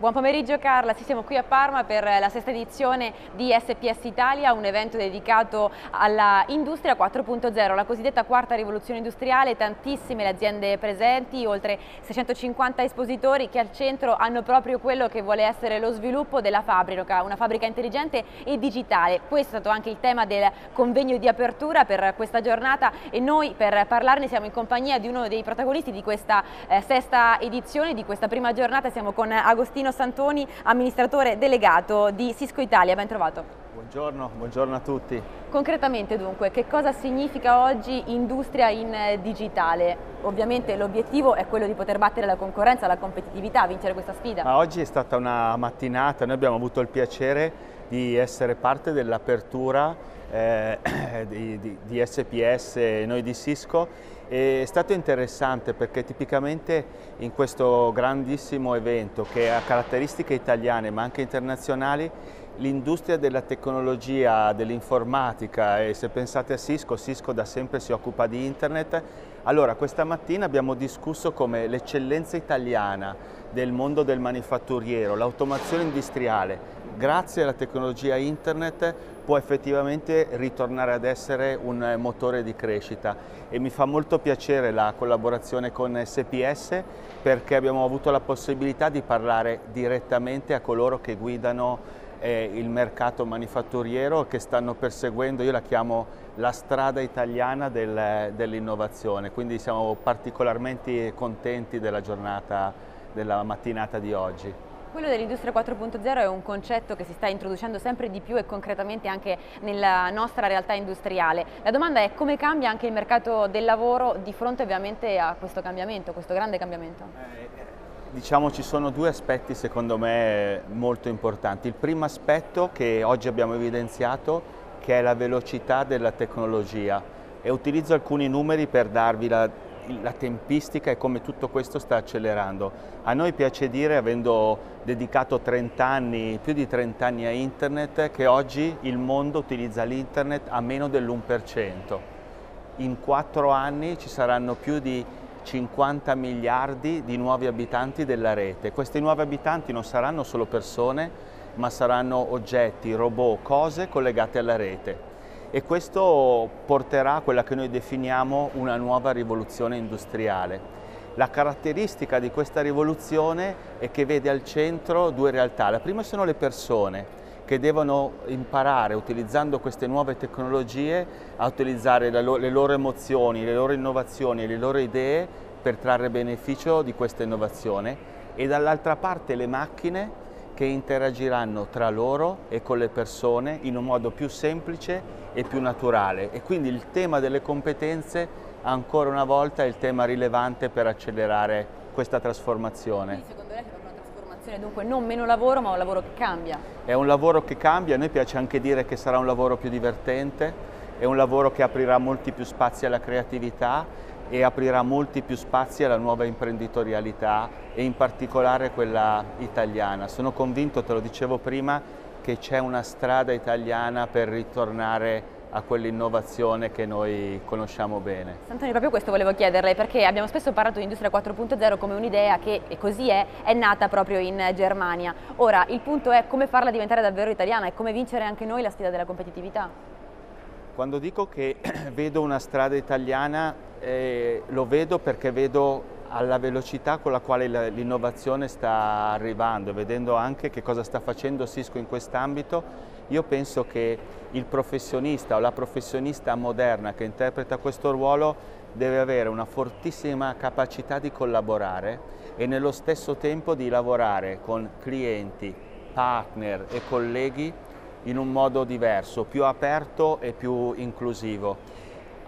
Buon pomeriggio Carla, sì, siamo qui a Parma per la sesta edizione di SPS Italia, un evento dedicato alla industria 4.0, la cosiddetta quarta rivoluzione industriale, tantissime le aziende presenti, oltre 650 espositori che al centro hanno proprio quello che vuole essere lo sviluppo della fabbrica, una fabbrica intelligente e digitale. Questo è stato anche il tema del convegno di apertura per questa giornata e noi per parlarne siamo in compagnia di uno dei protagonisti di questa eh, sesta edizione, di questa prima giornata, siamo con Agostino Antonino Santoni, amministratore delegato di Cisco Italia. Ben trovato. Buongiorno, buongiorno a tutti. Concretamente dunque, che cosa significa oggi industria in digitale? Ovviamente l'obiettivo è quello di poter battere la concorrenza, la competitività, vincere questa sfida. Ma oggi è stata una mattinata, noi abbiamo avuto il piacere di essere parte dell'apertura eh, di, di, di SPS, noi di Cisco è stato interessante perché tipicamente in questo grandissimo evento che ha caratteristiche italiane ma anche internazionali l'industria della tecnologia, dell'informatica e se pensate a Cisco, Cisco da sempre si occupa di internet, allora questa mattina abbiamo discusso come l'eccellenza italiana del mondo del manifatturiero, l'automazione industriale, grazie alla tecnologia internet può effettivamente ritornare ad essere un motore di crescita. E mi fa molto piacere la collaborazione con SPS perché abbiamo avuto la possibilità di parlare direttamente a coloro che guidano eh, il mercato manifatturiero che stanno perseguendo, io la chiamo la strada italiana del, dell'innovazione, quindi siamo particolarmente contenti della giornata, della mattinata di oggi. Quello dell'industria 4.0 è un concetto che si sta introducendo sempre di più e concretamente anche nella nostra realtà industriale. La domanda è come cambia anche il mercato del lavoro di fronte ovviamente a questo cambiamento, questo grande cambiamento? Eh, diciamo ci sono due aspetti secondo me molto importanti. Il primo aspetto che oggi abbiamo evidenziato che è la velocità della tecnologia e utilizzo alcuni numeri per darvi la la tempistica e come tutto questo sta accelerando. A noi piace dire, avendo dedicato 30 anni, più di 30 anni a internet, che oggi il mondo utilizza l'internet a meno dell'1%. In quattro anni ci saranno più di 50 miliardi di nuovi abitanti della rete. Questi nuovi abitanti non saranno solo persone, ma saranno oggetti, robot, cose collegate alla rete e questo porterà a quella che noi definiamo una nuova rivoluzione industriale. La caratteristica di questa rivoluzione è che vede al centro due realtà. La prima sono le persone che devono imparare, utilizzando queste nuove tecnologie, a utilizzare le loro emozioni, le loro innovazioni e le loro idee per trarre beneficio di questa innovazione e dall'altra parte le macchine che interagiranno tra loro e con le persone in un modo più semplice e più naturale e quindi il tema delle competenze ancora una volta è il tema rilevante per accelerare questa trasformazione. Quindi secondo lei trasformazione dunque non meno lavoro ma un lavoro che cambia? È un lavoro che cambia, a noi piace anche dire che sarà un lavoro più divertente, è un lavoro che aprirà molti più spazi alla creatività e aprirà molti più spazi alla nuova imprenditorialità e in particolare quella italiana. Sono convinto, te lo dicevo prima, che c'è una strada italiana per ritornare a quell'innovazione che noi conosciamo bene. Antonio, proprio questo volevo chiederle, perché abbiamo spesso parlato di Industria 4.0 come un'idea che, e così è, è nata proprio in Germania. Ora, il punto è come farla diventare davvero italiana e come vincere anche noi la sfida della competitività. Quando dico che vedo una strada italiana, eh, lo vedo perché vedo alla velocità con la quale l'innovazione sta arrivando, vedendo anche che cosa sta facendo Cisco in quest'ambito, io penso che il professionista o la professionista moderna che interpreta questo ruolo deve avere una fortissima capacità di collaborare e nello stesso tempo di lavorare con clienti, partner e colleghi in un modo diverso, più aperto e più inclusivo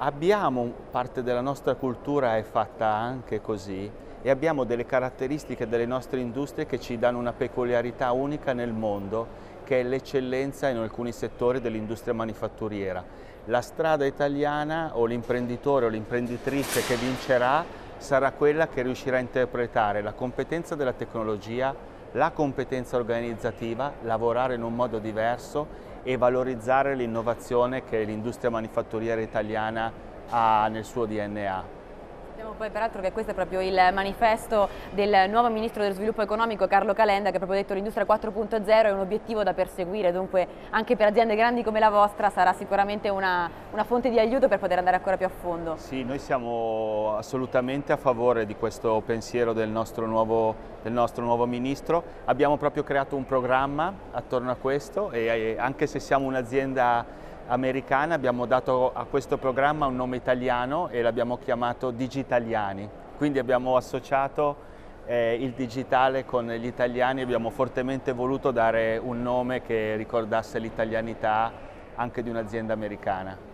abbiamo parte della nostra cultura è fatta anche così e abbiamo delle caratteristiche delle nostre industrie che ci danno una peculiarità unica nel mondo che è l'eccellenza in alcuni settori dell'industria manifatturiera. La strada italiana o l'imprenditore o l'imprenditrice che vincerà sarà quella che riuscirà a interpretare la competenza della tecnologia, la competenza organizzativa, lavorare in un modo diverso e valorizzare l'innovazione che l'industria manifatturiera italiana ha nel suo DNA. Sappiamo poi peraltro che questo è proprio il manifesto del nuovo Ministro dello Sviluppo Economico Carlo Calenda che ha proprio detto l'industria 4.0 è un obiettivo da perseguire, dunque anche per aziende grandi come la vostra sarà sicuramente una, una fonte di aiuto per poter andare ancora più a fondo. Sì, noi siamo assolutamente a favore di questo pensiero del nostro nuovo, del nostro nuovo Ministro. Abbiamo proprio creato un programma attorno a questo e anche se siamo un'azienda americana abbiamo dato a questo programma un nome italiano e l'abbiamo chiamato Digitaliani. Quindi abbiamo associato eh, il digitale con gli italiani, abbiamo fortemente voluto dare un nome che ricordasse l'italianità anche di un'azienda americana.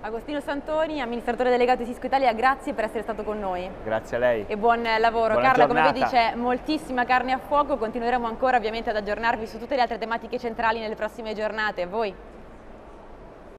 Agostino Santoni, amministratore delegato di Cisco Italia, grazie per essere stato con noi. Grazie a lei. E buon lavoro. Buona Carla, giornata. come vedi c'è moltissima carne a fuoco, continueremo ancora ovviamente ad aggiornarvi su tutte le altre tematiche centrali nelle prossime giornate. Voi.